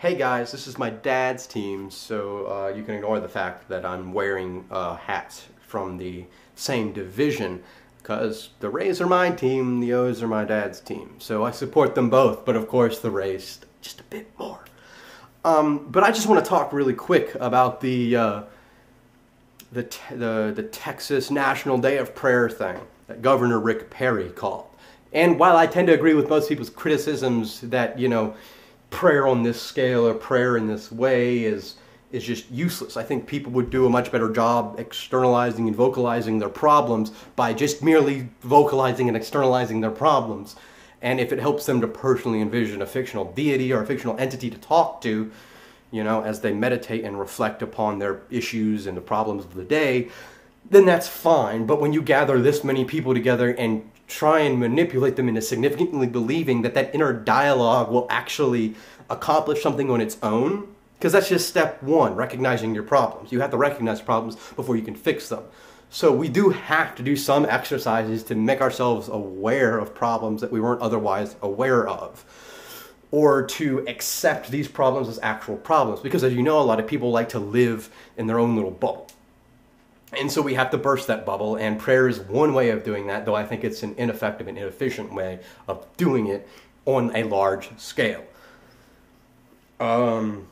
Hey guys, this is my dad's team, so uh, you can ignore the fact that I'm wearing uh, hats from the same division, because the Rays are my team, the O's are my dad's team. So I support them both, but of course the Rays just a bit more. Um, but I just want to talk really quick about the, uh, the, te- the, the Texas National Day of Prayer thing that Governor Rick Perry called. And while I tend to agree with most people's criticisms that, you know, prayer on this scale or prayer in this way is is just useless. I think people would do a much better job externalizing and vocalizing their problems by just merely vocalizing and externalizing their problems. And if it helps them to personally envision a fictional deity or a fictional entity to talk to, you know, as they meditate and reflect upon their issues and the problems of the day, then that's fine. But when you gather this many people together and try and manipulate them into significantly believing that that inner dialogue will actually accomplish something on its own because that's just step one recognizing your problems. You have to recognize problems before you can fix them. So we do have to do some exercises to make ourselves aware of problems that we weren't otherwise aware of or to accept these problems as actual problems because as you know a lot of people like to live in their own little bubble and so we have to burst that bubble, and prayer is one way of doing that, though I think it's an ineffective and inefficient way of doing it on a large scale. Um,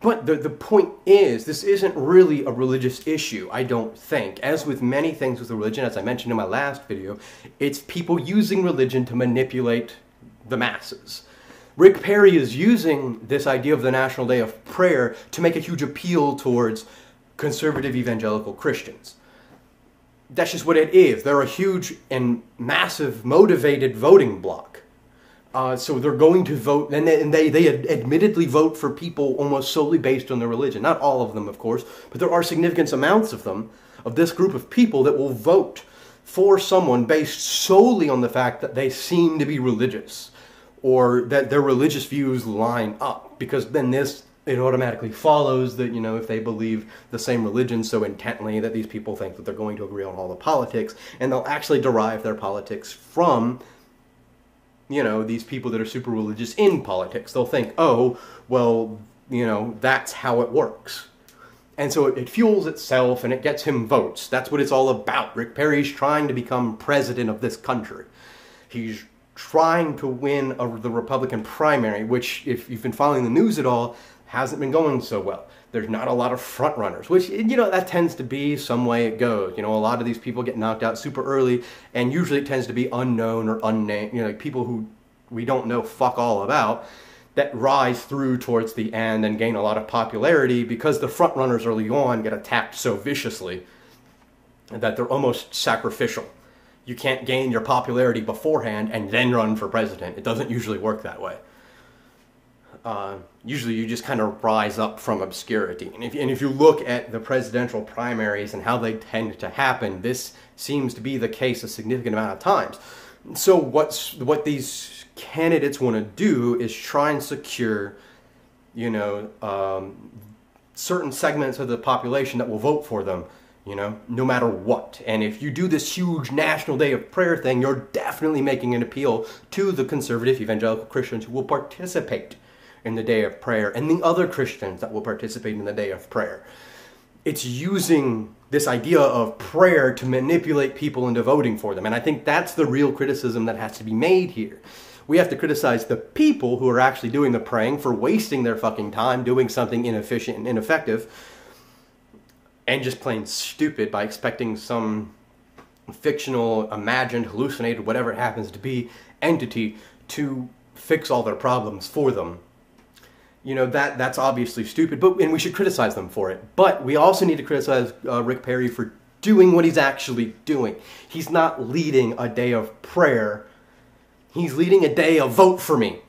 but the, the point is, this isn't really a religious issue, I don't think. As with many things with religion, as I mentioned in my last video, it's people using religion to manipulate the masses. Rick Perry is using this idea of the National Day of Prayer to make a huge appeal towards conservative evangelical Christians. That's just what it is. They're a huge and massive motivated voting bloc. Uh, so they're going to vote, and they, and they, they admittedly vote for people almost solely based on their religion. Not all of them, of course, but there are significant amounts of them, of this group of people that will vote for someone based solely on the fact that they seem to be religious or that their religious views line up because then this it automatically follows that you know if they believe the same religion so intently that these people think that they're going to agree on all the politics and they'll actually derive their politics from you know these people that are super religious in politics. They'll think oh well you know that's how it works. And so it, it fuels itself and it gets him votes. That's what it's all about. Rick perry's trying to become president of this country. He's trying to win a, the republican primary which if you've been following the news at all hasn't been going so well. There's not a lot of front runners, which you know that tends to be some way it goes. You know, a lot of these people get knocked out super early, and usually it tends to be unknown or unnamed. You know, like people who we don't know fuck all about that rise through towards the end and gain a lot of popularity because the front runners early on get attacked so viciously that they're almost sacrificial. You can't gain your popularity beforehand and then run for president. It doesn't usually work that way uh, usually you just kind of rise up from obscurity. And if, and if you look at the presidential primaries and how they tend to happen, this seems to be the case a significant amount of times. So what's what these candidates want to do is try and secure, you know, um, certain segments of the population that will vote for them. You know, no matter what. And if you do this huge National Day of Prayer thing, you're definitely making an appeal to the conservative evangelical Christians who will participate in the day of prayer and the other Christians that will participate in the day of prayer. It's using this idea of prayer to manipulate people into voting for them. And I think that's the real criticism that has to be made here. We have to criticize the people who are actually doing the praying for wasting their fucking time doing something inefficient and ineffective and just plain stupid by expecting some fictional, imagined, hallucinated, whatever it happens to be, entity to fix all their problems for them you know that that's obviously stupid but and we should criticize them for it. But we also need to criticize uh, rick perry for doing what he's actually doing. He's not leading a day of prayer. He's leading a day of vote for me